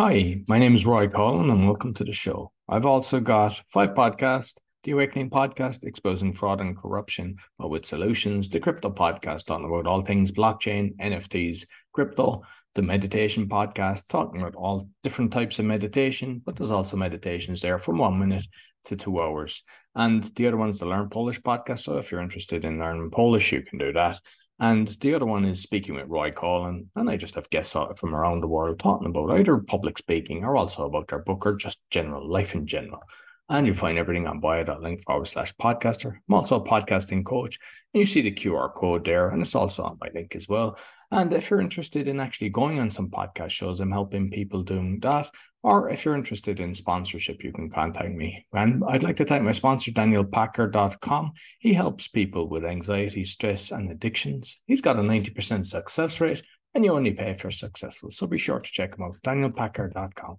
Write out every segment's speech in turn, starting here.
Hi, my name is Roy Coughlan and welcome to the show. I've also got five podcasts the Awakening Podcast, exposing fraud and corruption, but with solutions, the Crypto Podcast, talking about all things blockchain, NFTs, crypto, the Meditation Podcast, talking about all different types of meditation, but there's also meditations there from one minute to two hours. And the other one's the Learn Polish Podcast. So if you're interested in learning Polish, you can do that. And the other one is speaking with Roy Coughlan. And I just have guests from around the world talking about either public speaking or also about their book or just general life in general. And you'll find everything on bio.link forward slash podcaster. I'm also a podcasting coach. And you see the QR code there, and it's also on my link as well. And if you're interested in actually going on some podcast shows, I'm helping people doing that. Or if you're interested in sponsorship, you can contact me. And I'd like to thank my sponsor, DanielPackard.com. He helps people with anxiety, stress, and addictions. He's got a 90% success rate, and you only pay if you're successful. So be sure to check him out, DanielPackard.com.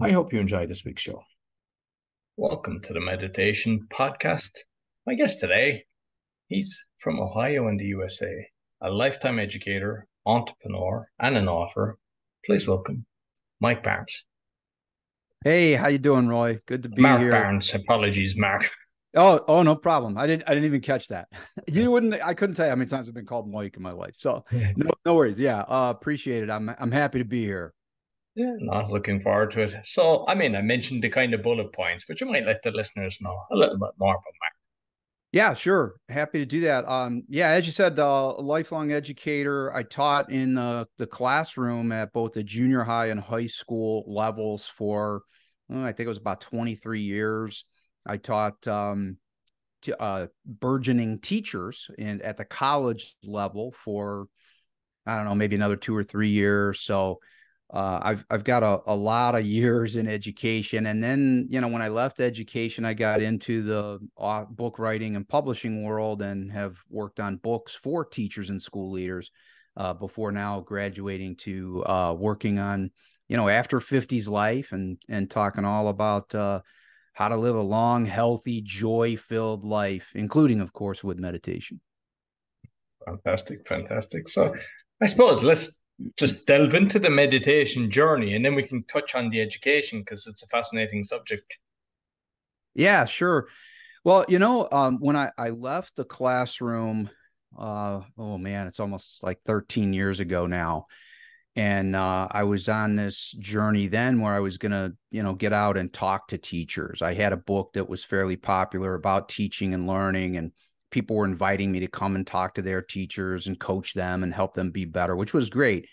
I hope you enjoy this week's show. Welcome to the Meditation Podcast. My guest today, he's from Ohio in the USA, a lifetime educator, entrepreneur, and an author. Please welcome Mike Barnes. Hey, how you doing, Roy? Good to be Mark here. Barnes. Apologies, Mark. Oh, oh, no problem. I didn't, I didn't even catch that. You wouldn't. I couldn't tell you how many times I've been called Mike in my life. So, no, no worries. Yeah, uh, appreciate it. I'm, I'm happy to be here. Yeah, not looking forward to it. So, I mean, I mentioned the kind of bullet points, but you might let the listeners know a little bit more about Mark. Yeah, sure. Happy to do that. Um, yeah, as you said, uh, lifelong educator. I taught in uh, the classroom at both the junior high and high school levels for, oh, I think it was about 23 years. I taught um, uh, burgeoning teachers in at the college level for, I don't know, maybe another two or three years. So uh, I've I've got a, a lot of years in education, and then you know when I left education, I got into the book writing and publishing world, and have worked on books for teachers and school leaders. Uh, before now graduating to uh, working on you know after 50s life and and talking all about uh, how to live a long, healthy, joy filled life, including of course with meditation. Fantastic, fantastic. So I suppose let's just delve into the meditation journey and then we can touch on the education because it's a fascinating subject. Yeah, sure. Well, you know, um, when I, I left the classroom, uh, oh man, it's almost like 13 years ago now. And uh, I was on this journey then where I was going to, you know, get out and talk to teachers. I had a book that was fairly popular about teaching and learning, and people were inviting me to come and talk to their teachers and coach them and help them be better, which was great.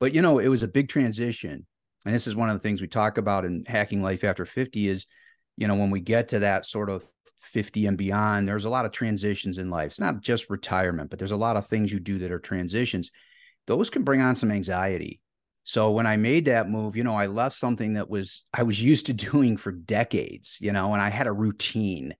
But you know, it was a big transition. And this is one of the things we talk about in hacking life after 50 is, you know, when we get to that sort of 50 and beyond, there's a lot of transitions in life. It's not just retirement, but there's a lot of things you do that are transitions. Those can bring on some anxiety. So when I made that move, you know, I left something that was I was used to doing for decades, you know, and I had a routine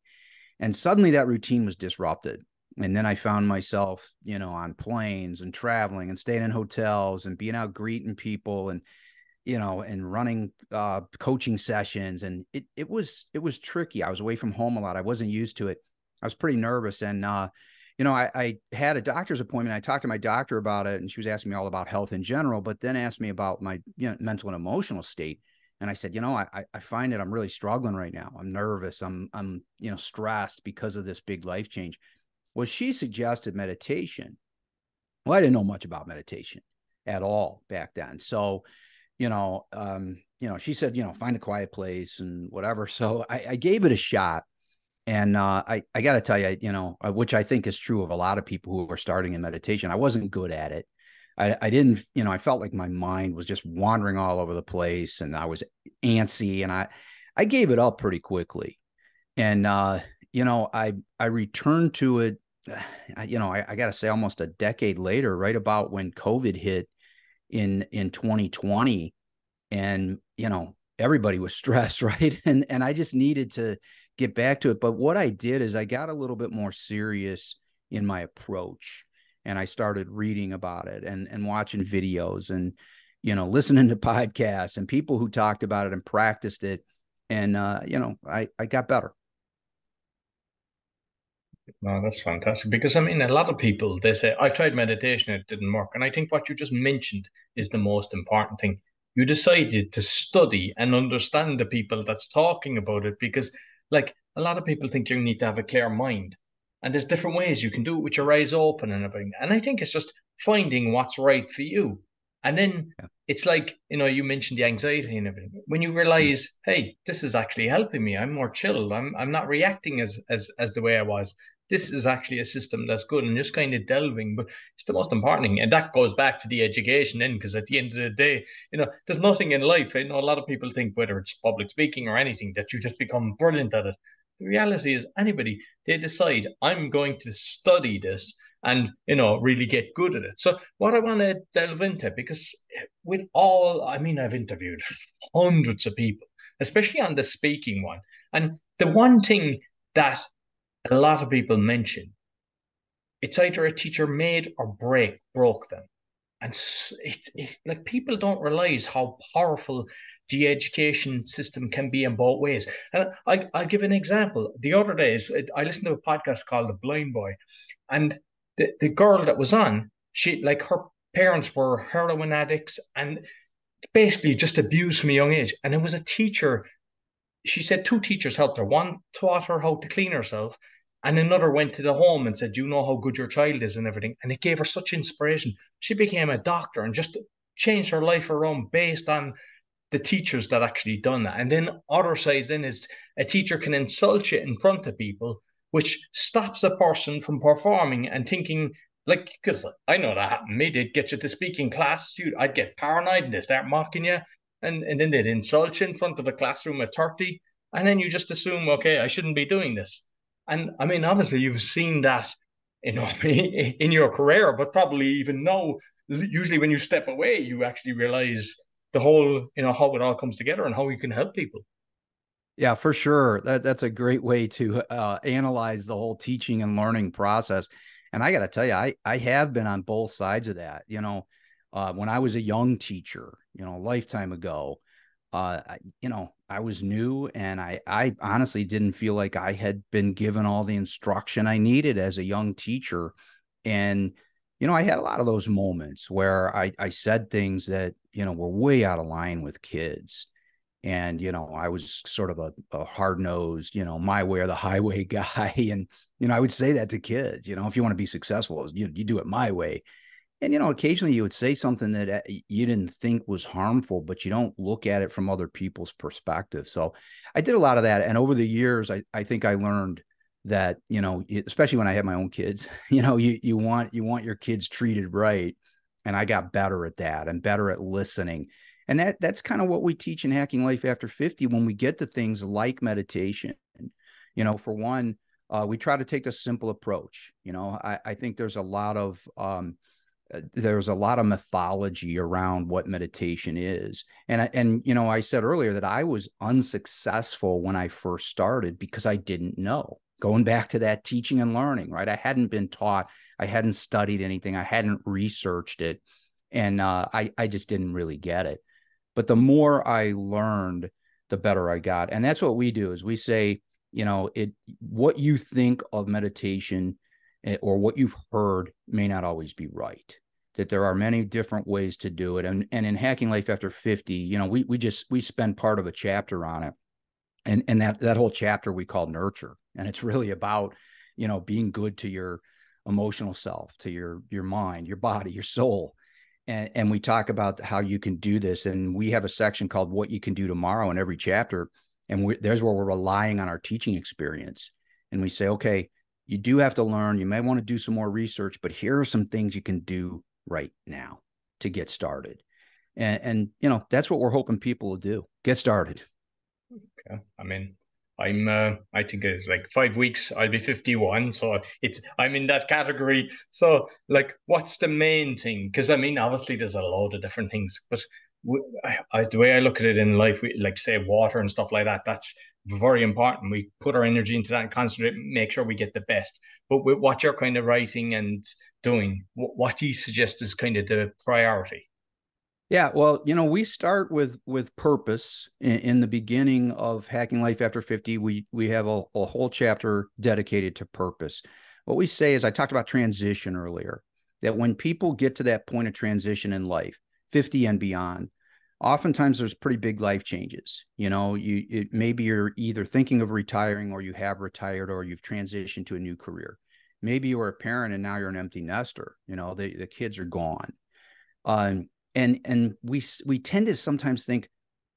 and suddenly that routine was disrupted. And then I found myself, you know, on planes and traveling and staying in hotels and being out greeting people and, you know, and running uh, coaching sessions. And it it was it was tricky. I was away from home a lot. I wasn't used to it. I was pretty nervous. And uh, you know, I, I had a doctor's appointment. I talked to my doctor about it, and she was asking me all about health in general, but then asked me about my you know, mental and emotional state. And I said, you know, I I find that I'm really struggling right now. I'm nervous. I'm I'm you know stressed because of this big life change. Well, she suggested meditation. Well, I didn't know much about meditation at all back then. So, you know, um, you know, she said, you know, find a quiet place and whatever. So I, I gave it a shot. And uh, I, I got to tell you, you know, uh, which I think is true of a lot of people who are starting in meditation. I wasn't good at it. I, I didn't, you know, I felt like my mind was just wandering all over the place and I was antsy and I, I gave it up pretty quickly. And, uh, you know, I, I returned to it, you know, I, I got to say almost a decade later, right about when COVID hit in, in 2020 and, you know, everybody was stressed, right. And, and I just needed to get back to it. But what I did is I got a little bit more serious in my approach and I started reading about it and and watching videos and you know listening to podcasts and people who talked about it and practiced it and uh, you know I I got better. No, that's fantastic because I mean a lot of people they say I tried meditation it didn't work and I think what you just mentioned is the most important thing. you decided to study and understand the people that's talking about it because, like, a lot of people think you need to have a clear mind. And there's different ways you can do it with your eyes open and everything. And I think it's just finding what's right for you. And then yeah. it's like, you know, you mentioned the anxiety and everything. When you mm. realize, hey, this is actually helping me. I'm more chilled. I'm I'm not reacting as as as the way I was this is actually a system that's good and just kind of delving. But it's the most important thing. And that goes back to the education then, because at the end of the day, you know, there's nothing in life. Eh? I know a lot of people think whether it's public speaking or anything that you just become brilliant at it. The reality is anybody, they decide I'm going to study this and you know really get good at it so what i want to delve into because with all i mean i've interviewed hundreds of people especially on the speaking one and the one thing that a lot of people mention, it's either a teacher made or break broke them. And it, it like people don't realize how powerful the education system can be in both ways. And I, I'll give an example. The other days, I listened to a podcast called The Blind Boy, and the, the girl that was on, she like her parents were heroin addicts and basically just abused from a young age. And it was a teacher. She said two teachers helped her. One taught her how to clean herself, and another went to the home and said, You know how good your child is and everything. And it gave her such inspiration. She became a doctor and just changed her life around based on the teachers that actually done that. And then other sides then is a teacher can insult you in front of people, which stops a person from performing and thinking like because I know that happened me. They'd get you to speak in class, you I'd get paranoid and they start mocking you, and, and then they'd insult you in front of a classroom of 30. And then you just assume, okay, I shouldn't be doing this. And I mean, obviously, you've seen that, know, in your career, but probably even now, usually when you step away, you actually realize the whole, you know, how it all comes together and how you can help people. Yeah, for sure. That that's a great way to uh, analyze the whole teaching and learning process. And I got to tell you, I I have been on both sides of that. You know, uh, when I was a young teacher, you know, a lifetime ago, uh, you know, I was new and I, I honestly didn't feel like I had been given all the instruction I needed as a young teacher. And, you know, I had a lot of those moments where I, I said things that, you know, were way out of line with kids. And, you know, I was sort of a, a hard nosed, you know, my way or the highway guy. And, you know, I would say that to kids, you know, if you want to be successful, you, you do it my way and you know occasionally you would say something that uh, you didn't think was harmful but you don't look at it from other people's perspective so i did a lot of that and over the years i, I think i learned that you know especially when i had my own kids you know you you want you want your kids treated right and i got better at that and better at listening. And that that's kind of what we teach in hacking life after 50 when we get to things like meditation. You know for one uh, we try to take the simple approach you know i, I think there's a lot of um, there's a lot of mythology around what meditation is. And and you know i said earlier that i was unsuccessful when i first started because i didn't know going back to that teaching and learning right i hadn't been taught i hadn't studied anything i hadn't researched it and uh, i i just didn't really get it but the more i learned the better i got and that's what we do is we say you know it what you think of meditation eh, or what you've heard may not always be right that there are many different ways to do it. And and in Hacking Life After 50, you know, we we just we spend part of a chapter on it. And and that that whole chapter we call nurture. And it's really about, you know, being good to your emotional self, to your your mind, your body, your soul. And and we talk about how you can do this. And we have a section called What You Can Do Tomorrow in every chapter. And we, there's where we're relying on our teaching experience. And we say, okay, you do have to learn. You may want to do some more research, but here are some things you can do right now to get started. And, and you know, that's what we're hoping people will do. Get started. Okay. I mean, I'm uh, I think it's like five weeks. I'll be 51, so it's I'm in that category. So like, what's the main thing? Because I mean, obviously, there's a lot of different things, but I, I, the way I look at it in life, we, like say water and stuff like that, that's very important. We put our energy into that and concentrate, make sure we get the best. But with what you're kind of writing and doing, what, what do you suggest is kind of the priority? Yeah, well, you know, we start with with purpose in, in the beginning of Hacking Life After 50. We we have a, a whole chapter dedicated to purpose. What we say is I talked about transition earlier, that when people get to that point of transition in life, 50 and beyond, oftentimes there's pretty big life changes. You know, you it, maybe you're either thinking of retiring or you have retired or you've transitioned to a new career. Maybe you were a parent and now you're an empty nester. You know, the, the kids are gone. Um, and and we we tend to sometimes think,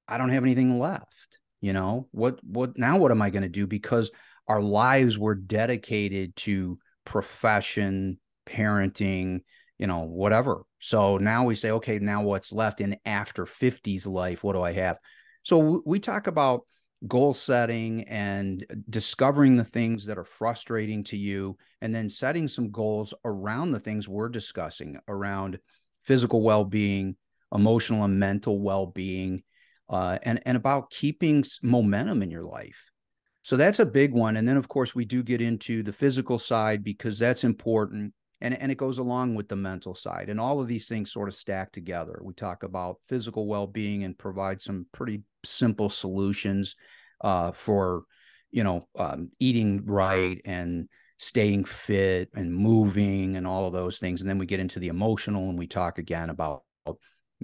I don't have anything left. You know, what what now what am I going to do? Because our lives were dedicated to profession, parenting, you know, whatever. So now we say, okay, now what's left in after 50s life? What do I have? So we talk about goal setting and uh, discovering the things that are frustrating to you, and then setting some goals around the things we're discussing around physical well being, emotional and mental well being, uh, and, and about keeping momentum in your life. So that's a big one. And then, of course, we do get into the physical side because that's important and, and it goes along with the mental side. And all of these things sort of stack together. We talk about physical well being and provide some pretty simple solutions uh, for, you know, um, eating right and staying fit and moving and all of those things. And then we get into the emotional and we talk again about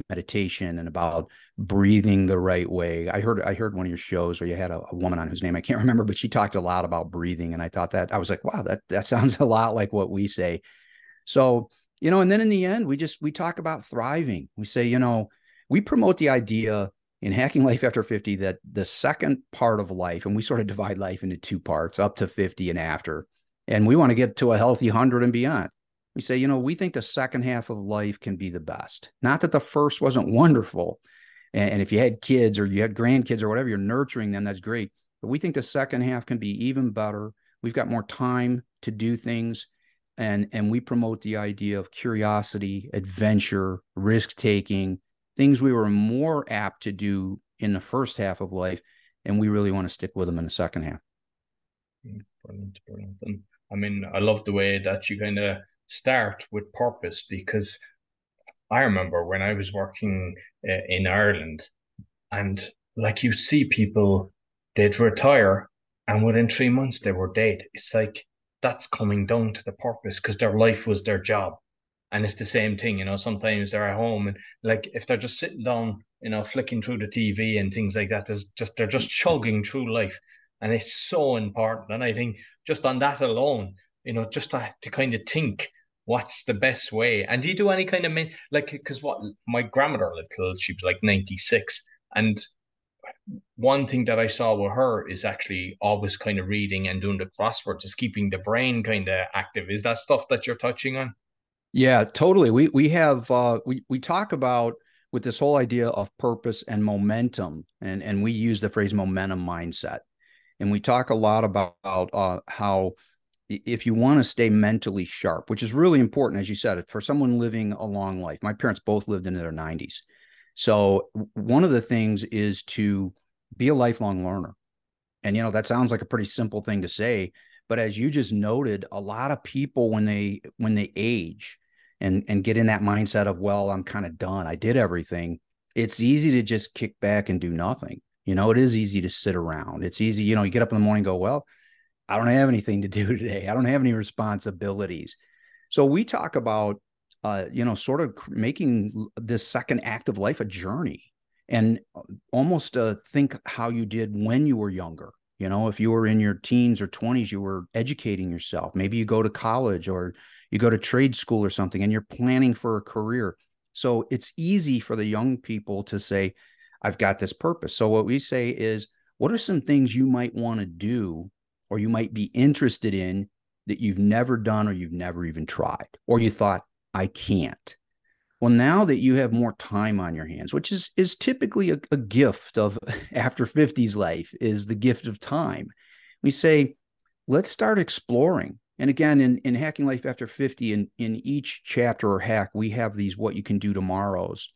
meditation and about breathing the right way. I heard I heard one of your shows where you had a, a, woman on whose name I can't remember, but she talked a lot about breathing, and I thought that I was like, wow, that that sounds a lot like what we say. So you know, and then in the end, we just we talk about thriving. We say, you know, we promote the idea in hacking life after 50 that the second part of life, and we sort of divide life into two parts, up to 50 and after, and we want to get to a healthy hundred and beyond we say, you know, we think the second half of life can be the best. Not that the first wasn't wonderful. And, and, if you had kids or you had grandkids or whatever, you're nurturing them, that's great. But we think the second half can be even better. We've got more time to do things. And, and we promote the idea of curiosity, adventure, risk taking, things we were more apt to do in the first half of life. And we really want to stick with them in the second half. Mm, brilliant, brilliant. And I mean, I love the way that you kind of start with purpose because I remember when I was working uh, in Ireland and like you see people, they'd retire and within three months they were dead. It's like that's coming down to the purpose because their life was their job. And it's the same thing, you know, sometimes they're at home and like if they're just sitting down, you know, flicking through the TV and things like that, there's just they're just chugging through life. And it's so important. And I think just on that alone, you know, just to, to kind of think what's the best way? And do you do any kind of like because what my grandmother lived till she was like ninety six, and one thing that I saw with her is actually always kind of reading and doing the crosswords, is keeping the brain kind of active. Is that stuff that you're touching on? Yeah, totally. We we have uh, we we talk about with this whole idea of purpose and momentum, and and we use the phrase momentum mindset, and we talk a lot about uh, how if you want to stay mentally sharp, which is really important, as you said, for someone living a long life. My parents both lived into their 90s. So, one of the things is to be a lifelong learner. And, you know, that sounds like a pretty simple thing to say. But as you just noted, a lot of people, when they, when they age and, and get in that mindset of, well, I'm kind of done, I did everything, it's easy to just kick back and do nothing. You know, it is easy to sit around. It's easy, you know, you get up in the morning, go, well, I don't have anything to do today. I don't have any responsibilities. So we talk about, uh, you know, sort of making this second act of life a journey and uh, almost uh, think how you did when you were younger. You know, if you were in your teens or 20s, you were educating yourself. Maybe you go to college or you go to trade school or something and you're planning for a career. So it's easy for the young people to say, I've got this purpose. So what we say is, what are some things you might want to do or you might be interested in that you've never done or you've never even tried, or you thought, I can't. Well, now that you have more time on your hands, which is is typically a, a gift of after 50s life, is the gift of time. We say, let's start exploring. And again, in, in Hacking Life After 50, in, in each chapter or hack, we have these what you can do tomorrows.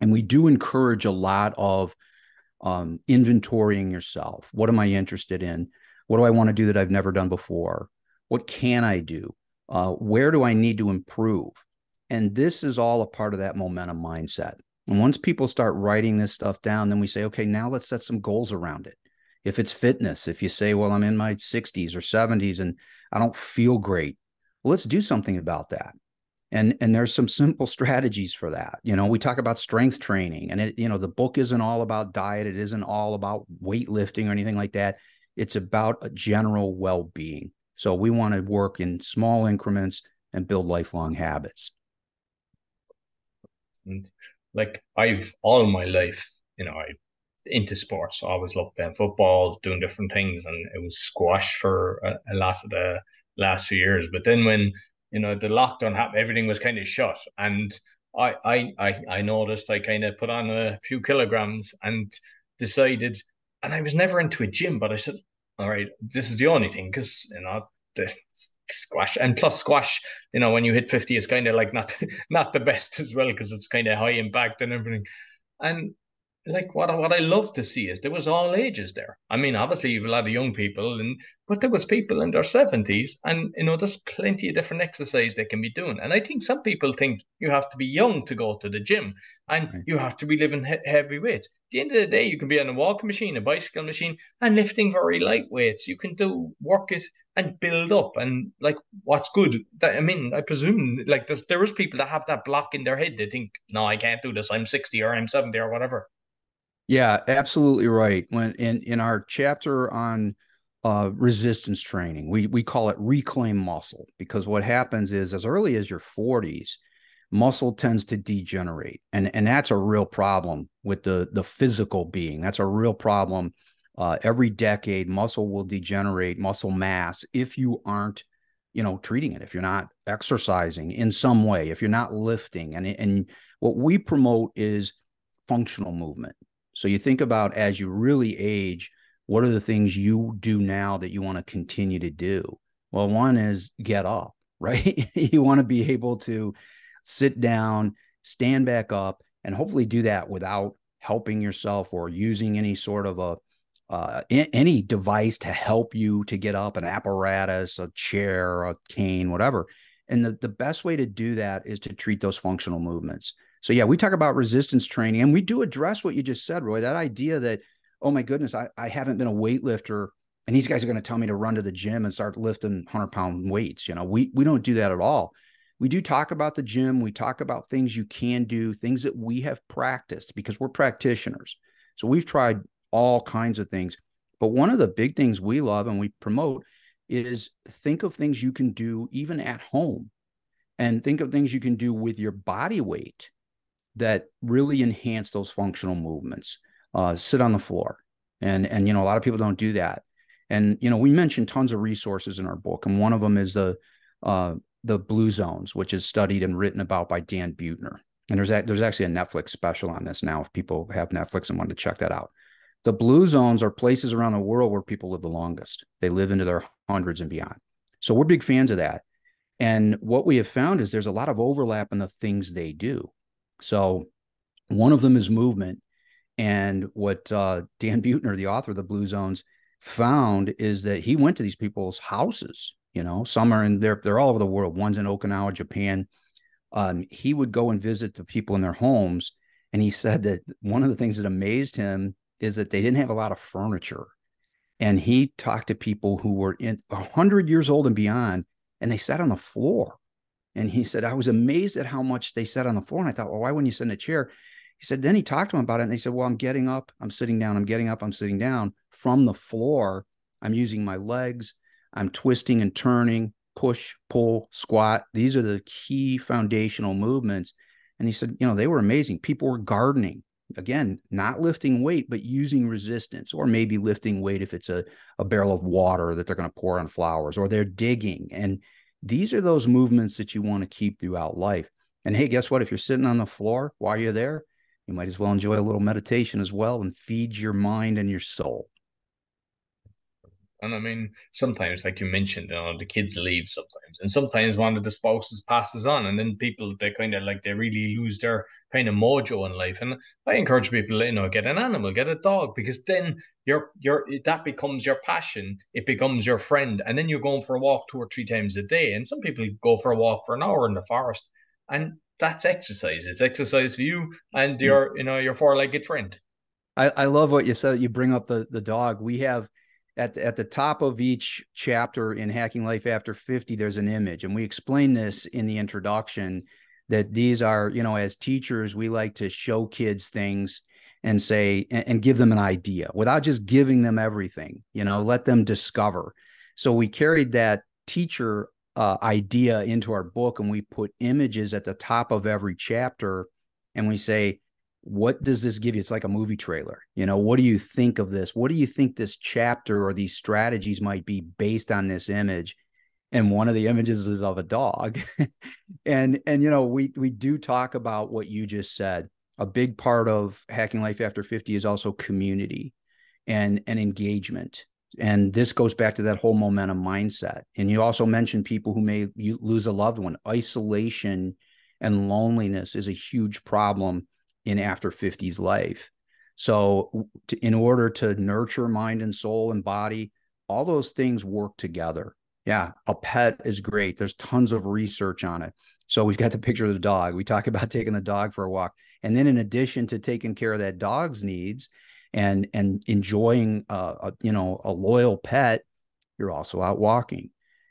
And we do encourage a lot of um, inventorying yourself. What am I interested in? What do I want to do that I've never done before? What can I do? Uh, where do I need to improve? And this is all a part of that momentum mindset. And once people start writing this stuff down, then we say, okay, now let's set some goals around it. If it's fitness, if you say, well, I'm in my 60s or 70s and I don't feel great, well, let's do something about that. And and there's some simple strategies for that. You know we talk about strength training and it you know the book isn't all about diet. It isn't all about weightlifting or anything like that. It's about a general well-being. So we want to work in small increments and build lifelong habits. And like i've all my life you know i into sports I always loved playing football doing different things and it was squash for a, a lot of the last few years. But then when you know the lockdown happened, everything was kind of shut, and I I I, I noticed I kind of put on a few kilograms and decided, and I was never into a gym, but I said, all right, this is the only thing because you know the squash and plus squash you know when you hit 50 it's kind of like not not the best as well because it's kind of high impact and everything. And like what what I love to see is there was all ages there. I mean, obviously you have a lot of young people, and but there was people in their seventies, and you know, there's plenty of different exercise they can be doing. And I think some people think you have to be young to go to the gym, and right. you have to be living he- heavy weights. At the end of the day, you can be on a walking machine, a bicycle machine, and lifting very light weights. You can do work it and build up, and like what's good. That I mean, I presume like there's there is people that have that block in their head. They think, no, I can't do this. I'm sixty or I'm seventy or whatever yeah, absolutely right. When in in our chapter on uh, resistance training, we we call it reclaim muscle because what happens is as early as your 40s, muscle tends to degenerate, and and that's a real problem with the the physical being. That's a real problem. Uh, every decade, muscle will degenerate, muscle mass, if you aren't, you know, treating it. If you're not exercising in some way, if you're not lifting, and and what we promote is functional movement so you think about as you really age, what are the things you do now that you want to continue to do? Well, one is get up, right? you want to be able to sit down, stand back up, and hopefully do that without helping yourself or using any sort of a uh, any device to help you to get up, an apparatus, a chair, a cane, whatever. And the, the best way to do that is to treat those functional movements. So yeah, we talk about resistance training and we do address what you just said, Roy, that idea that, oh my goodness, I, I haven't been a weightlifter and these guys are going to tell me to run to the gym and start lifting 100 pound weights. You know, we, we don't do that at all. We do talk about the gym. We talk about things you can do, things that we have practiced because we're practitioners. So we've tried all kinds of things. But one of the big things we love and we promote is think of things you can do even at home and think of things you can do with your body weight that really enhance those functional movements. Uh, sit on the floor, and and you know a lot of people don't do that. And you know we mentioned tons of resources in our book, and one of them is the uh, the blue zones, which is studied and written about by Dan Buettner. And there's a, there's actually a Netflix special on this now. If people have Netflix and want to check that out, the blue zones are places around the world where people live the longest. They live into their hundreds and beyond. So we're big fans of that. And what we have found is there's a lot of overlap in the things they do. So one of them is movement. And what uh, Dan Buettner, the author of the Blue Zones, found is that he went to these people's houses. You know, some are in there; they're all over the world. One's in Okinawa, Japan. Um, he would go and visit the people in their homes, and he said that one of the things that amazed him is that they didn't have a lot of furniture. And he talked to people who were in 100 years old and beyond, and they sat on the floor. And he said, I was amazed at how much they sat on the floor. And I thought, well, why wouldn't you sit in a chair? He said, then he talked to him about it. And they said, well, I'm getting up, I'm sitting down, I'm getting up, I'm sitting down from the floor. I'm using my legs, I'm twisting and turning, push, pull, squat. These are the key foundational movements. And he said, you know, they were amazing. People were gardening. Again, not lifting weight, but using resistance, or maybe lifting weight if it's a, a barrel of water that they're going to pour on flowers, or they're digging. And these are those movements that you want to keep throughout life. And hey, guess what? If you're sitting on the floor while you're there, you might as well enjoy a little meditation as well and feed your mind and your soul. And I mean, sometimes, like you mentioned, you know, the kids leave sometimes, and sometimes one of the spouses passes on, and then people they kind of like they really lose their kind of mojo in life. And I encourage people, you know, get an animal, get a dog, because then your your that becomes your passion, it becomes your friend, and then you're going for a walk two or three times a day. And some people go for a walk for an hour in the forest, and that's exercise. It's exercise for you and your, you know, your four-legged friend. I, I love what you said. You bring up the the dog. We have at the, at the top of each chapter in Hacking Life After 50, there's an image. And we explain this in the introduction that these are, you know, as teachers, we like to show kids things and say, and, and give them an idea without just giving them everything, you know, let them discover. So we carried that teacher uh, idea into our book and we put images at the top of every chapter and we say, what does this give you? It's like a movie trailer. You know, what do you think of this? What do you think this chapter or these strategies might be based on this image? And one of the images is of a dog. and and you know, we we do talk about what you just said. A big part of hacking life after 50 is also community and and engagement. And this goes back to that whole momentum mindset. And you also mentioned people who may lose a loved one. Isolation and loneliness is a huge problem in after 50s life. So, to, in order to nurture mind and soul and body, all those things work together. Yeah, a pet is great. There's tons of research on it. So, we've got the picture of the dog. We talk about taking the dog for a walk. And then, in addition to taking care of that dog's needs and, and enjoying, uh, a, you know, a loyal pet, you're also out walking.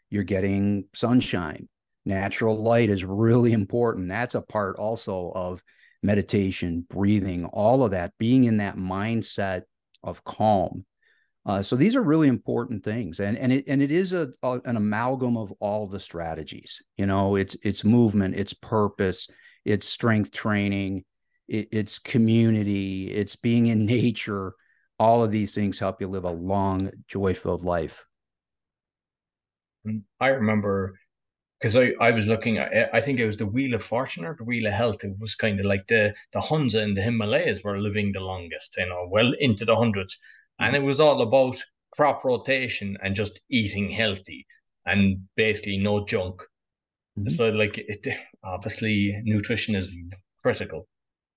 You're getting sunshine. Natural light is really important. That's a part also of meditation, breathing, all of that, being in that mindset of calm. Uh, so these are really important things, and and it and it is a, a, an amalgam of all the strategies. You know, it's it's movement, it's purpose, it's strength training, it, it's community, it's being in nature. All of these things help you live a long, joy filled life. I remember because I, I was looking at I think it was the Wheel of Fortune or the Wheel of Health. It was kind of like the the Hunza in the Himalayas were living the longest, you know, well into the hundreds, and it was all about crop rotation and just eating healthy and basically no junk. Mm-hmm. So like it obviously nutrition is critical.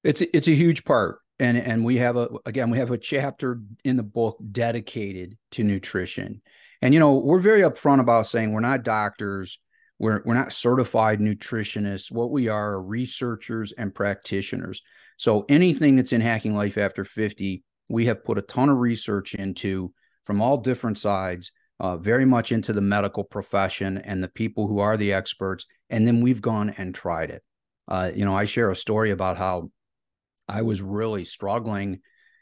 It's it's a huge part. And and we have a again we have a chapter in the book dedicated to nutrition. And you know, we're very upfront about saying we're not doctors we're, we're not certified nutritionists. What we are, are researchers and practitioners. So anything that's in Hacking Life After 50, we have put a ton of research into from all different sides, uh, very much into the medical profession and the people who are the experts. And then we've gone and tried it. Uh, you know, I share a story about how I was really struggling,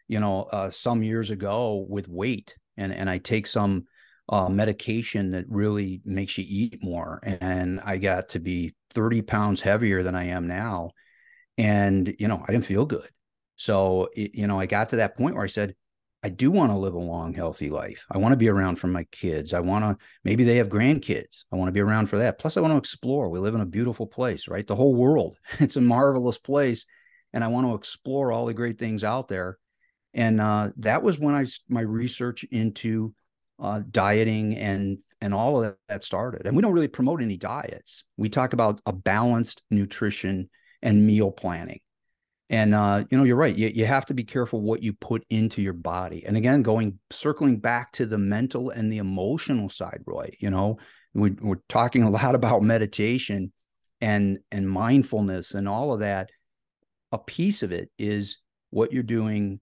you know, uh, some years ago with weight, and and I take some uh, medication that really makes you eat more. And I got to be 30 pounds heavier than I am now. And, you know, I didn't feel good. So, it, you know, I got to that point where I said, I do want to live a long, healthy life. I want to be around for my kids. I want to, maybe they have grandkids. I want to be around for that. Plus, I want to explore. We live in a beautiful place, right? The whole world. It's a marvelous place. And I want to explore all the great things out there. And uh, that was when I, my research into uh, dieting and and all of that started. And we don't really promote any diets. We talk about a balanced nutrition and meal planning. And uh, you know, you're right. You, you have to be careful what you put into your body. And again, going circling back to the mental and the emotional side, Roy. You know, we, we're talking a lot about meditation and and mindfulness and all of that. A piece of it is what you're doing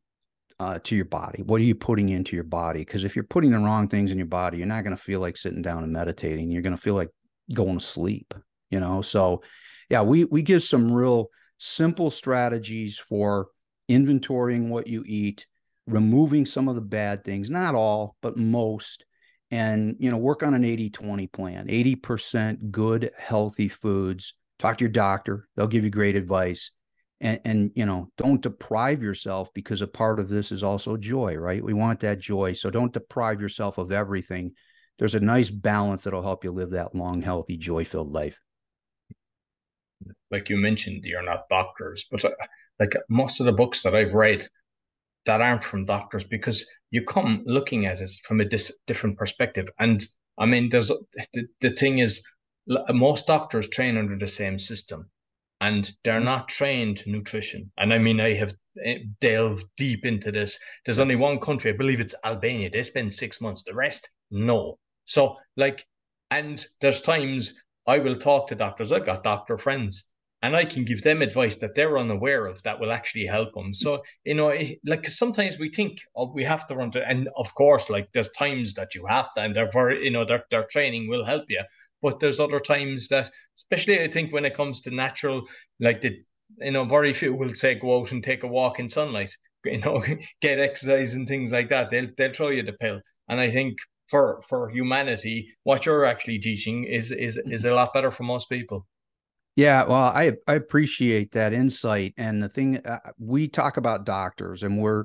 uh, to your body? What are you putting into your body? Because if you're putting the wrong things in your body, you're not going to feel like sitting down and meditating. You're going to feel like going to sleep. You know, so yeah, we we give some real simple strategies for inventorying what you eat, removing some of the bad things, not all, but most, and you know, work on an 80-20 plan. 80% good, healthy foods. Talk to your doctor; they'll give you great advice and and you know don't deprive yourself because a part of this is also joy right? We want that joy so don't deprive yourself of everything. There's a nice balance that'll help you live that long healthy joy filled life. Like you mentioned you're not doctors but uh, like most of the books that i've read that aren't from doctors because you come looking at it from a dis- different perspective and i mean there's the, the thing is most doctors train under the same system and they're mm. not trained nutrition. And I mean, I have eh, delved deep into this. There's only one country, I believe it's Albania. They spend six months. The rest, no. So, like, and there's times I will talk to doctors. I've got doctor friends, and I can give them advice that they're unaware of that will actually help them. So, you know, like sometimes we think, oh, we have to run to, and of course, like there's times that you have to, and they're very, you know, their, their training will help you. But there's other times that, especially I think when it comes to natural, like the, you know, very few will say go out and take a walk in sunlight, you know, get exercise and things like that. They'll, they'll throw you the pill. And I think for, for humanity, what you're actually teaching is, is, is a lot better for most people. Yeah, well, I I appreciate that insight. And the thing uh, we talk about doctors, and we're,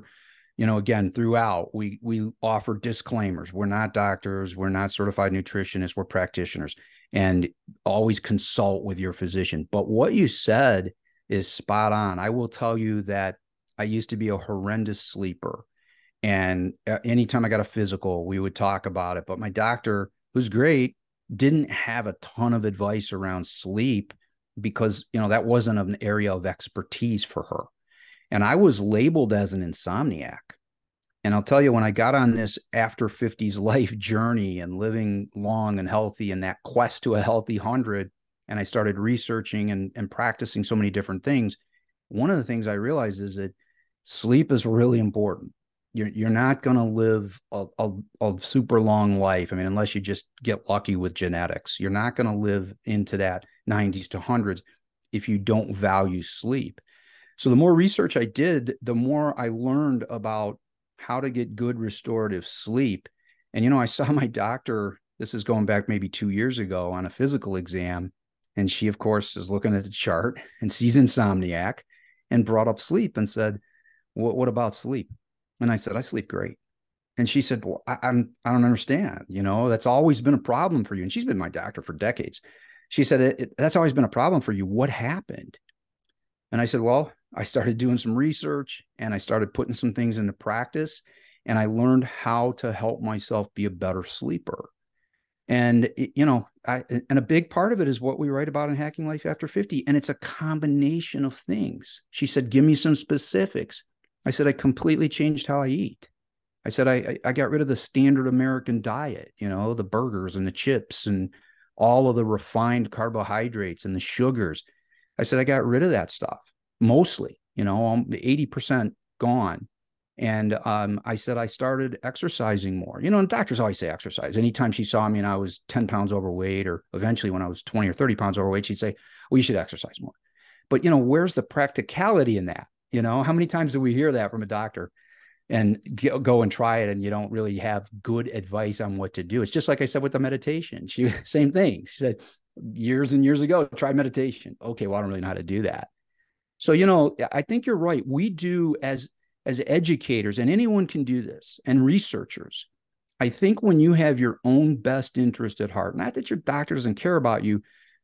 you know, again throughout we we offer disclaimers. We're not doctors. We're not certified nutritionists. We're practitioners, and always consult with your physician. But what you said is spot on. I will tell you that I used to be a horrendous sleeper, and uh, anytime I got a physical, we would talk about it. But my doctor, who's great, didn't have a ton of advice around sleep because you know that wasn't an area of expertise for her and i was labeled as an insomniac and i'll tell you when i got on this after 50s life journey and living long and healthy and that quest to a healthy 100 and i started researching and, and practicing so many different things one of the things i realized is that sleep is really important you're, you're not going to live a, a, a super long life i mean unless you just get lucky with genetics you're not going to live into that 90s to hundreds if you don't value sleep. So the more research I did, the more I learned about how to get good restorative sleep. And you know, I saw my doctor, this is going back maybe 2 years ago on a physical exam, and she of course is looking at the chart and sees insomniac and brought up sleep and said, "What what about sleep?" And I said, "I sleep great." And she said, "Well, I, I'm I don't understand. You know, that's always been a problem for you." And she's been my doctor for decades she said, it, it, That's always been a problem for you. What happened? And I said, Well, I started doing some research and I started putting some things into practice and I learned how to help myself be a better sleeper. And you know, I and a big part of it is what we write about in Hacking Life After 50 and it's a combination of things. She said, "Give me some specifics." I said, "I completely changed how I eat." I said, I, I got rid of the standard American diet, you know, the burgers and the chips and all of the refined carbohydrates and the sugars. I said, I got rid of that stuff mostly, you know, 80% gone. And um, I said, I started exercising more. You know, and doctors always say exercise. Anytime she saw me and I was 10 pounds overweight, or eventually when I was 20 or 30 pounds overweight, she'd say, Well, you should exercise more. But, you know, where's the practicality in that? You know, how many times do we hear that from a doctor? and go and try it and you don't really have good advice on what to do it's just like i said with the meditation she same thing she said years and years ago try meditation okay well i don't really know how to do that so you know i think you're right we do as as educators and anyone can do this and researchers i think when you have your own best interest at heart not that your doctor doesn't care about you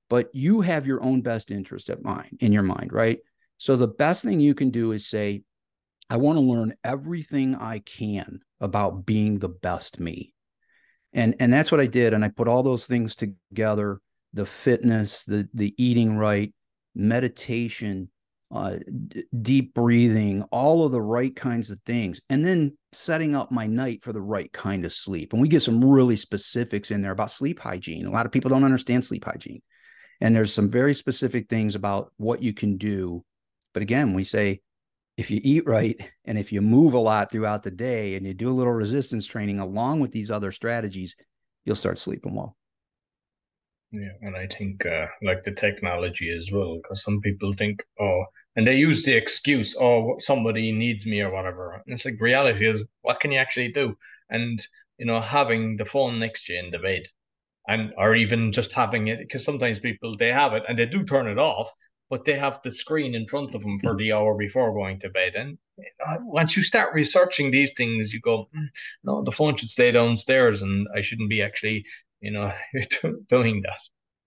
but you have your own best interest at mind in your mind right so the best thing you can do is say I want to learn everything I can about being the best me. And and that's what I did and I put all those things together, the fitness, the the eating right, meditation, uh, d- deep breathing, all of the right kinds of things, and then setting up my night for the right kind of sleep. And we get some really specifics in there about sleep hygiene. A lot of people don't understand sleep hygiene. And there's some very specific things about what you can do. But again, we say if you eat right and if you move a lot throughout the day and you do a little resistance training along with these other strategies, you'll start sleeping well. Yeah, and I think uh, like the technology as well, because some people think, oh, and they use the excuse, oh, somebody needs me or whatever. And it's like reality is, what can you actually do? And you know, having the phone next to you in the bed, and or even just having it, because sometimes people they have it and they do turn it off, but they have the screen in front of them for the hour before going to bed. And once you start researching these things, you go, hmm, no, the phone should stay downstairs, and I shouldn't be actually, you know, doing that.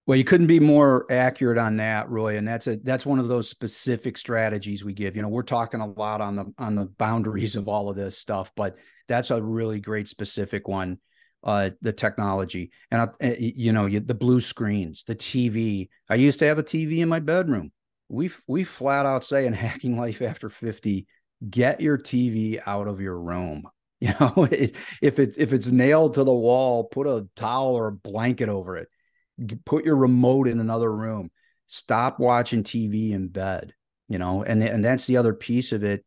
Well, you couldn't be more accurate on that, Roy, and that's a that's one of those specific strategies we give. You know, we're talking a lot on the on the boundaries of all of this stuff, but that's a really great specific one uh, the technology and uh, you know you, the blue screens, the TV. I used to have a TV in my bedroom. We we flat out say in hacking life after fifty, get your TV out of your room. You know, it, if it's if it's nailed to the wall, put a towel or a blanket over it. Put your remote in another room. stop watching TV in bed, you know, and, and that's the other piece of it.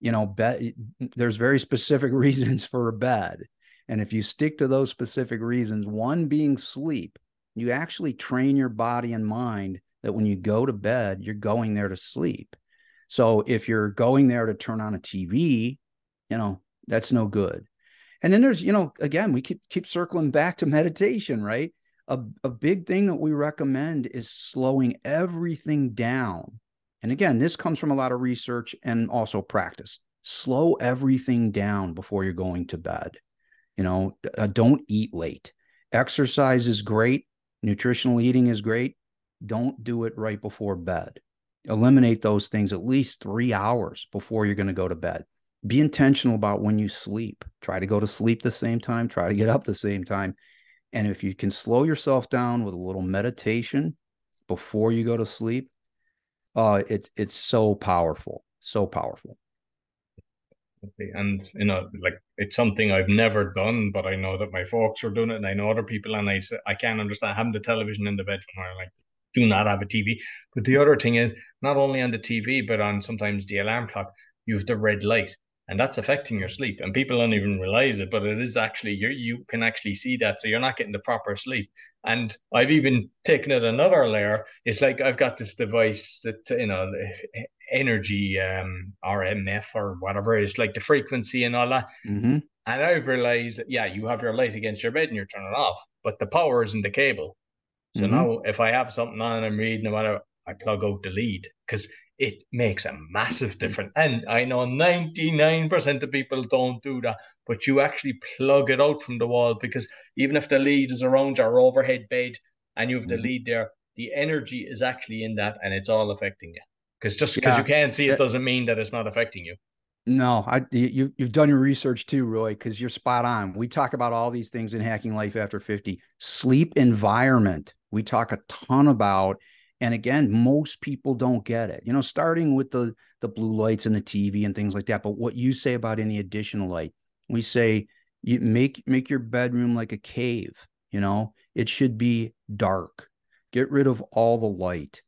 You know, bed, there's very specific reasons for a bed. And if you stick to those specific reasons, one being sleep, you actually train your body and mind that when you go to bed, you're going there to sleep. So if you're going there to turn on a TV, you know, that's no good. And then there's, you know, again, we keep keep circling back to meditation, right? A, a big thing that we recommend is slowing everything down. And again, this comes from a lot of research and also practice. Slow everything down before you're going to bed. You know, uh, don't eat late. Exercise is great. Nutritional eating is great. Don't do it right before bed. Eliminate those things at least three hours before you're going to go to bed. Be intentional about when you sleep. Try to go to sleep the same time, try to get up the same time. And if you can slow yourself down with a little meditation before you go to sleep, uh, it's it's so powerful, so powerful. And you know, like it's something I've never done, but I know that my folks are doing it, and I know other people, and I I can't understand having the television in the bedroom. Where like do not have a TV. But the other thing is, not only on the TV, but on sometimes the alarm clock, you have the red light, and that's affecting your sleep. And people don't even realize it, but it is actually you you can actually see that, so you're not getting the proper sleep. And I've even taken it another layer. It's like I've got this device that you know energy um EMF or whatever it's like the frequency and all that. Mm-hmm. And I've realized that yeah, you have your light against your bed and you're turning it off, but the power is in the cable. So mm-hmm. now if I have something on and I'm reading or whatever, I plug out the lead because it makes a massive difference. And I know 99% of people don't do that, but you actually plug it out from the wall because even if the lead is around your overhead bed and you have the mm-hmm. lead there, the energy is actually in that and it's all affecting you. Because just because yeah. you can't see it doesn't mean that it's not affecting you. No, I you you've done your research too, Roy, because you're spot on. We talk about all these things in hacking life after 50. Sleep environment, we talk a ton about. And again, most people don't get it. You know, starting with the the blue lights and the TV and things like that. But what you say about any additional light, we say you make make your bedroom like a cave. You know, it should be dark. Get rid of all the light.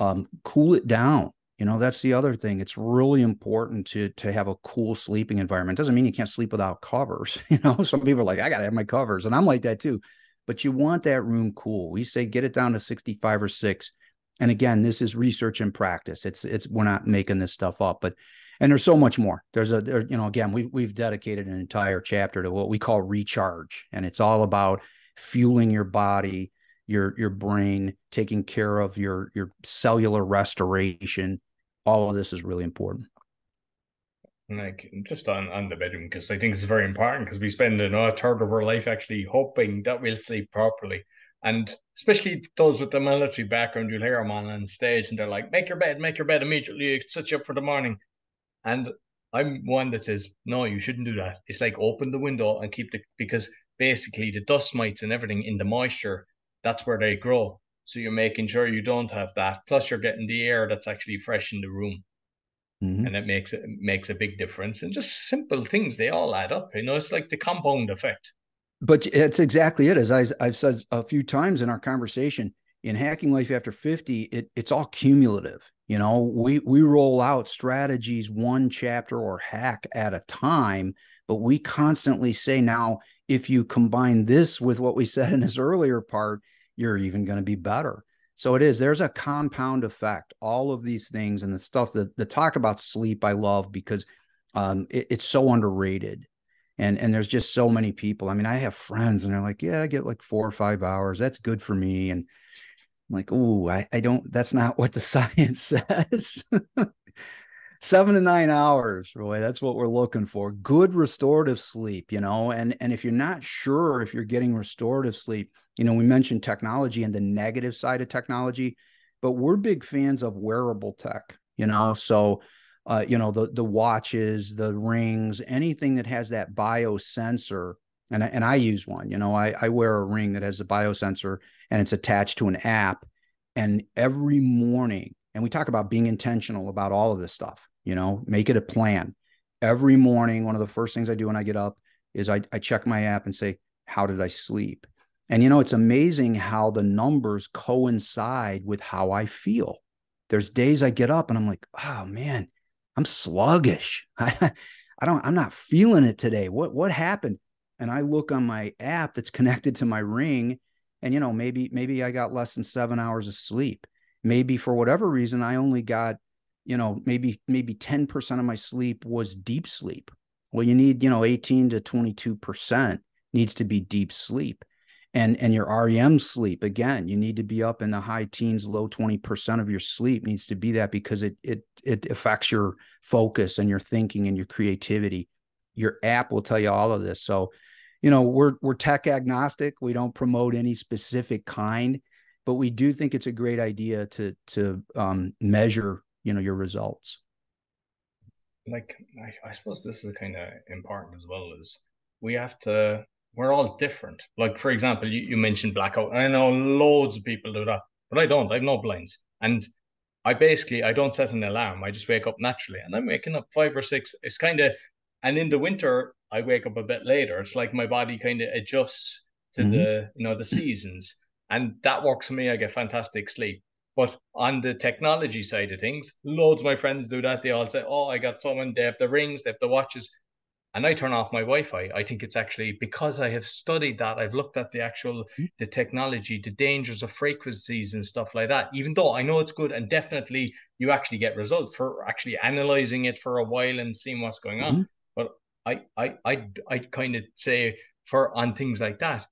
Um, cool it down you know, that's the other thing. It's really important to to have a cool sleeping environment. Doesn't mean you can't sleep without covers. You know, some people are like, I gotta have my covers, and I'm like that too. But you want that room cool. We say get it down to 65 or six. And again, this is research and practice. It's it's we're not making this stuff up, but and there's so much more. There's a there, you know, again, we we've dedicated an entire chapter to what we call recharge, and it's all about fueling your body, your your brain, taking care of your your cellular restoration, all of this is really important like just on on the bedroom because I think it's very important because we spend another third of our life actually hoping that we'll sleep properly. And especially those with the military background, you'll hear them on, on stage and they're like, make your bed, make your bed immediately, it sets you up for the morning. And I'm one that says, no, you shouldn't do that. It's like open the window and keep the, because basically the dust mites and everything in the moisture, that's where they grow. So you're making sure you don't have that. Plus, you're getting the air that's actually fresh in the room. Mm-hmm. And it makes it makes a big difference. And just simple things, they all add up. You know, it's like the compound effect. But it's exactly it. As I, I've said a few times in our conversation, in hacking life after 50 it, it's all cumulative you know we we roll out strategies one chapter or hack at a time but we constantly say now if you combine this with what we said in this earlier part you're even going to be better. So it is, there's a compound effect. All of these things and the stuff that the talk about sleep, I love because um, it, it's so underrated. And, and there's just so many people. I mean, I have friends and they're like, yeah, I get like four or five hours. That's good for me. And I'm like, oh, I, I don't, that's not what the science says. seven to nine hours, Roy. That's what we're looking for. Good restorative sleep, you know. And and if you're not sure if you're getting restorative sleep, you know, we mentioned technology and the negative side of technology, but we're big fans of wearable tech, you know. So uh, you know, the the watches, the rings, anything that has that biosensor. And I, and I use one, you know, I, I wear a ring that has a biosensor and it's attached to an app. And every morning, and we talk about being intentional about all of this stuff you know make it a plan every morning one of the first things i do when i get up is i, I check my app and say how did i sleep And you know, it's amazing how the numbers coincide with how I feel. There's days I get up and I'm like, oh man, I'm sluggish. I, I don't, I'm not feeling it today. What what happened? And I look on my app that's connected to my ring, and you know, maybe, maybe I got less than seven hours of sleep. Maybe for whatever reason, I only got, you know, maybe, maybe 10% of my sleep was deep sleep. Well, you need, you know, 18 to 22% needs to be deep sleep and and your REM sleep again you need to be up in the high teens low 20% of your sleep needs to be that because it it it affects your focus and your thinking and your creativity. Your app will tell you all of this. So you know we're we're tech agnostic. We don't promote any specific kind but we do think it's a great idea to to um, measure you know your results. Like I, I suppose this is kind of important as well is we have to we're all different. Like for example, you, you mentioned blackout. I know loads of people do that, but I don't. I have no blinds. And I basically I don't set an alarm. I just wake up naturally. And I'm waking up five or six. It's kind of and in the winter I wake up a bit later. It's like my body kind of adjusts to mm-hmm. the you know the seasons. And that works for me. I get fantastic sleep. But on the technology side of things, loads of my friends do that. They all say, Oh, I got someone, they have the rings, they have the watches and I turn off my Wi-Fi. I think it's actually because I have studied that. I've looked at the actual mm-hmm. the technology, the dangers of frequencies and stuff like that. Even though I know it's good and definitely you actually get results for actually analyzing it for a while and seeing what's going on. Mm-hmm. But I I I I kind of say for on things like that,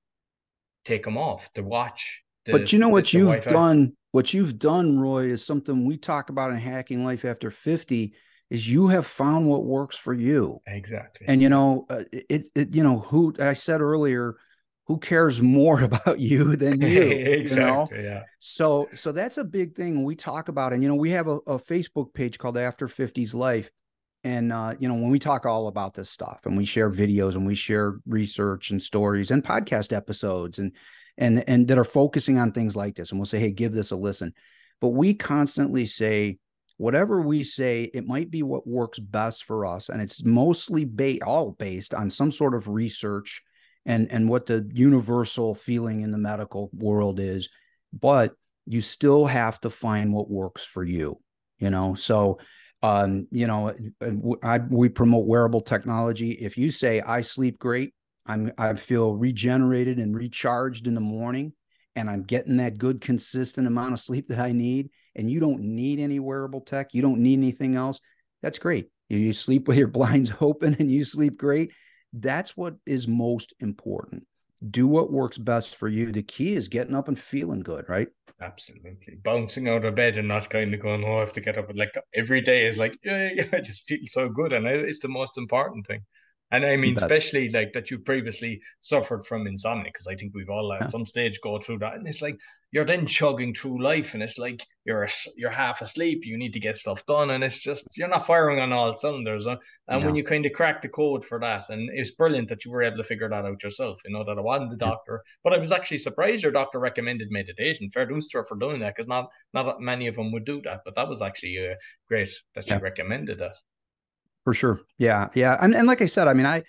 take them off. The watch. The, but you know what the, you've the done. What you've done, Roy, is something we talk about in Hacking Life After Fifty is you have found what works for you. Exactly. And you know, uh, it, it you know, who I said earlier, who cares more about you than you? exactly. You know? Yeah. So so that's a big thing we talk about. And you know, we have a, a Facebook page called After 50s Life. And uh, you know, when we talk all about this stuff and we share videos and we share research and stories and podcast episodes and and and that are focusing on things like this, and we'll say, hey, give this a listen. But we constantly say, whatever we say, it might be what works best for us. And it's mostly ba- all based on some sort of research and, and what the universal feeling in the medical world is. But you still have to find what works for you, you know? So, um, you know, I, we promote wearable technology. If you say I sleep great, I'm I feel regenerated and recharged in the morning, and I'm getting that good consistent amount of sleep that I need, and you don't need any wearable tech, you don't need anything else, that's great. You sleep with your blinds open and you sleep great. That's what is most important. Do what works best for you. The key is getting up and feeling good, right? Absolutely. Bouncing out of bed and not kind of going, oh, I have to get up. Like every day is like, yeah, yeah, I just feel so good. And it's the most important thing. And I mean, especially like that you've previously suffered from insomnia, because I think we've all at yeah. some stage go through that. And it's like you're then chugging through life, and it's like you're you're half asleep. You need to get stuff done, and it's just you're not firing on all cylinders. Uh, and when you kind of crack the code for that, and it's brilliant that you were able to figure that out yourself. You know that I wasn't the doctor, yeah. but I was actually surprised your doctor recommended meditation. Fair dues to her for doing that, because not not many of them would do that. But that was actually uh, great that she recommended that for sure. Yeah. Yeah. And, and like I said, I mean, I,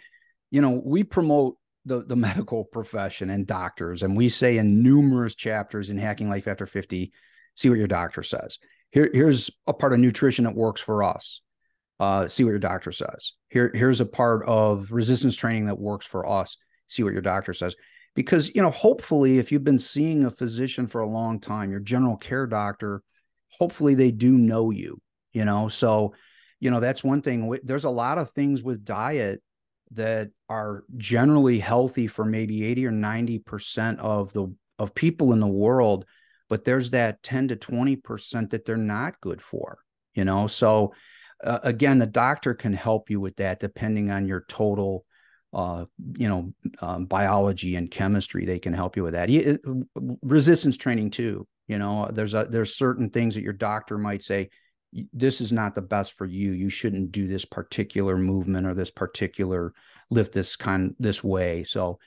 you know, we promote the, the medical profession and doctors, and we say in numerous chapters in Hacking Life After 50, see what your doctor says. Here, here's a part of nutrition that works for us. Uh, see what your doctor says. Here, here's a part of resistance training that works for us. See what your doctor says. Because, you know, hopefully, if you've been seeing a physician for a long time, your general care doctor, hopefully they do know you, you know. So, you know that's one thing there's a lot of things with diet that are generally healthy for maybe 80 or 90% of the of people in the world but there's that 10 to 20% that they're not good for you know? So uh, again the doctor can help you with that depending on your total uh, you know um, biology and chemistry they can help you with that. It, resistance training too you know? There's a there's certain things that your doctor might say this is not the best for you. You shouldn't do this particular movement or this particular lift this kind this way. So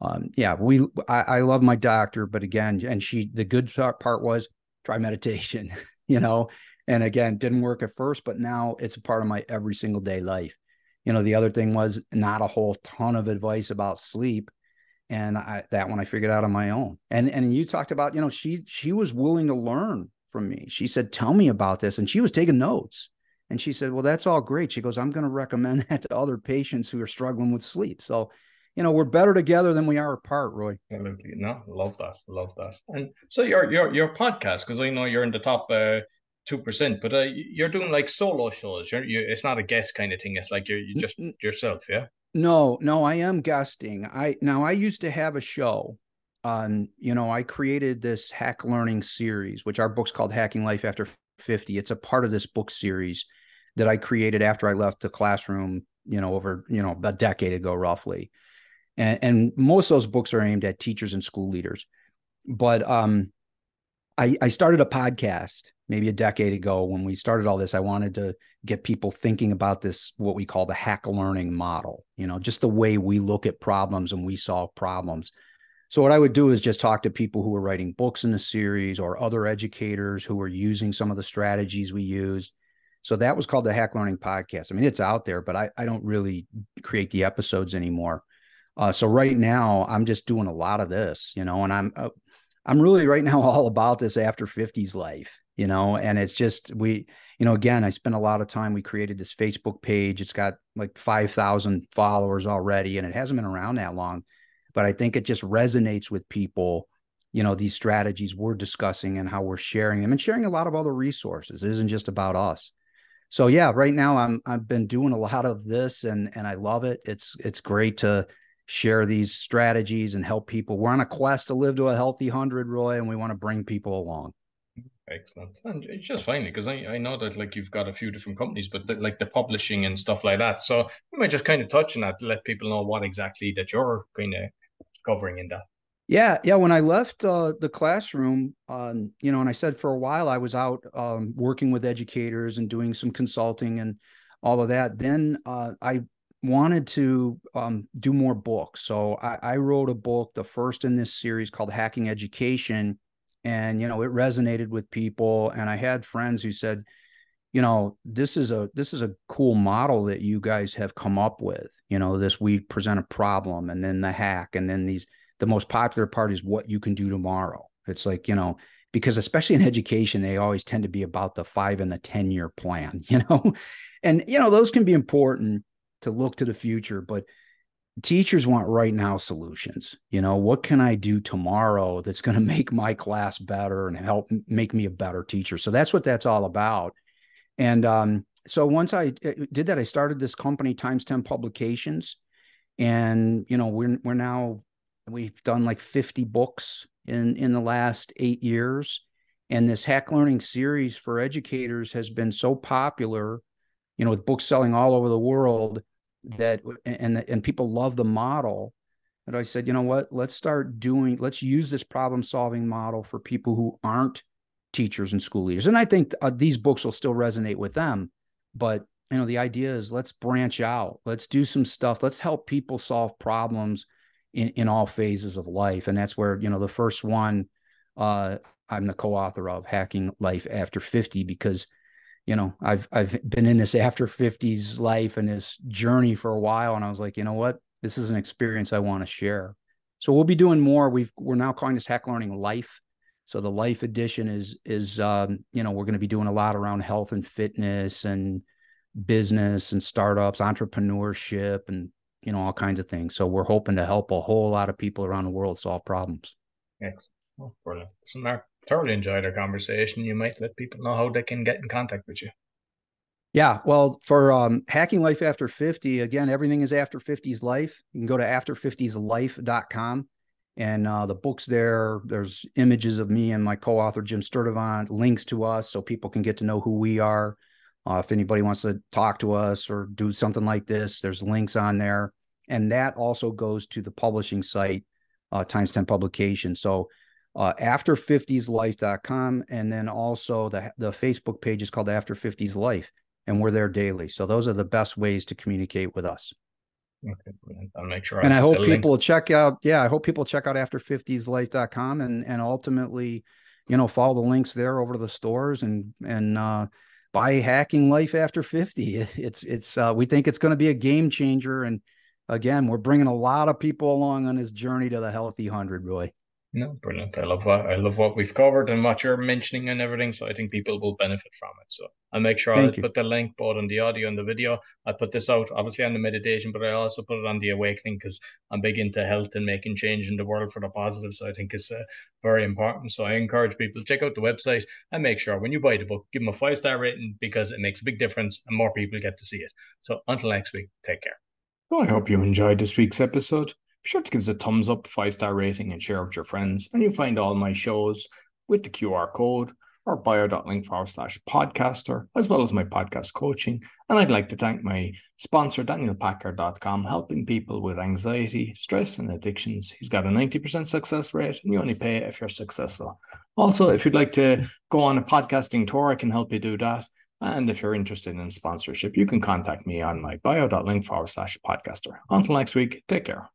um, yeah we I, I, love my doctor but again and she the good part was try meditation you know? And again didn't work at first but now it's a part of my every single day life. You know the other thing was not a whole ton of advice about sleep and I, that one I figured out on my own. And and you talked about, you know, she she was willing to learn from me. She said, "Tell me about this," and she was taking notes. And she said, "Well, that's all great." She goes, "I'm going to recommend that to other patients who are struggling with sleep." So, you know, we're better together than we are apart, Roy. Absolutely, no, love that, love that. And so your your your podcast, because I know you're in the top uh, two percent, but uh, you're doing like solo shows. You're you, it's not a guest kind of thing. It's like you're you just yourself, yeah. No, no, I am guesting. I now I used to have a show on, you know, I created this hack learning series, which our book's called Hacking Life After 50. It's a part of this book series that I created after I left the classroom, you know, over, you know, a decade ago roughly. And, and most of those books are aimed at teachers and school leaders. But um I, I started a podcast maybe a decade ago when we started all this. I wanted to get people thinking about this, what we call the hack learning model, you know, just the way we look at problems and we solve problems. So, what I would do is just talk to people who are writing books in the series or other educators who are using some of the strategies we used. So, that was called the Hack Learning Podcast. I mean, it's out there, but I, I don't really create the episodes anymore. Uh, so, right now, I'm just doing a lot of this, you know, and I'm, uh, I'm really right now all about this after 50s life, you know, and it's just we, you know, again, I spent a lot of time. We created this Facebook page. It's got like 5,000 followers already, and it hasn't been around that long, but I think it just resonates with people, you know, these strategies we're discussing and how we're sharing them and sharing a lot of other resources. It isn't just about us. So yeah, right now I'm I've been doing a lot of this and and I love it. It's it's great to share these strategies and help people. We're on a quest to live to a healthy hundred, Roy, and we want to bring people along. Excellent. And it's just fine because I, I know that like you've got a few different companies, but the, like the publishing and stuff like that. So we might just kind of touch on that to let people know what exactly that you're kind of covering in that. Yeah, yeah. When I left uh, the classroom, um, you know, and I said for a while I was out um, working with educators and doing some consulting and all of that. Then uh, I wanted to um, do more books. So I, I, wrote a book, the first in this series called Hacking Education. And, you know, it resonated with people. And I had friends who said, you know, this is a this is a cool model that you guys have come up with. You know, this we present a problem and then the hack, and then these the most popular part is what you can do tomorrow. It's like, you know, because especially in education, they always tend to be about the five and the 10 year plan, you know, and, you know, those can be important to look to the future, but teachers want right now solutions. You know, what can I do tomorrow that's going to make my class better and help make me a better teacher? So that's what that's all about. And um, so once I uh, did that, I started this company, Times 10 Publications. And, you know, we're, we're now, we've done like 50 books in, in the last eight years. And this hack learning series for educators has been so popular you know, with books selling all over the world that and and people love the model. And I said, you know what? Let's start doing. Let's use this problem solving model for people who aren't teachers and school leaders. And I think uh, these books will still resonate with them. But you know, the idea is let's branch out. Let's do some stuff. Let's help people solve problems in in all phases of life. And that's where you know the first one uh, I'm the co-author of Hacking Life After 50 because you know, I've I've been in this after 50s life and this journey for a while. And I was like, you know what? This is an experience I want to share. So we'll be doing more. We've we're now calling this Hack Learning Life. So the Life Edition is is um, you know, we're going to be doing a lot around health and fitness and business and startups, entrepreneurship, and you know, all kinds of things. So we're hoping to help a whole lot of people around the world solve problems. Excellent. Brilliant. So Mark, thoroughly enjoyed our conversation. You might let people know how they can get in contact with you. Yeah, well, for um, hacking life after 50, again, everything is after 50's life. You can go to after50slife.com and uh, the book's there. There's images of me and my co-author Jim Sturdivant, links to us so people can get to know who we are. Uh, if anybody wants to talk to us or do something like this, there's links on there, and that also goes to the publishing site, uh, Times 10 Publication. So uh, after50slife.com and then also the the Facebook page is called After 50s Life and we're there daily. So those are the best ways to communicate with us. Okay, I'll make sure. And I, I hope people link. check out. Yeah, I hope people check out after50slife.com and and ultimately, you know, follow the links there over to the stores and and uh, buy hacking life after 50. It's it's uh, we think it's going to be a game changer and again, we're bringing a lot of people along on this journey to the healthy hundred, Roy. No, brilliant. I love what I love what we've covered and what you're mentioning and everything. So I think people will benefit from it. So I'll make sure I put the link both on the audio and the video. I put this out obviously on the meditation, but I also put it on the awakening because I'm big into health and making change in the world for the positive. So I think it's uh, very important. So I encourage people to check out the website and make sure when you buy the book, give them a five star rating because it makes a big difference and more people get to see it. So until next week, take care. Well, I hope you enjoyed this week's episode. Be sure to give us a thumbs up, five star rating, and share with your friends. And you'll find all my shows with the QR code or bio.link forward slash podcaster, as well as my podcast coaching. And I'd like to thank my sponsor, DanielPackard.com, helping people with anxiety, stress, and addictions. He's got a 90% success rate, and you only pay if you're successful. Also, if you'd like to go on a podcasting tour, I can help you do that. And if you're interested in sponsorship, you can contact me on my bio.link forward slash podcaster. Until next week, take care.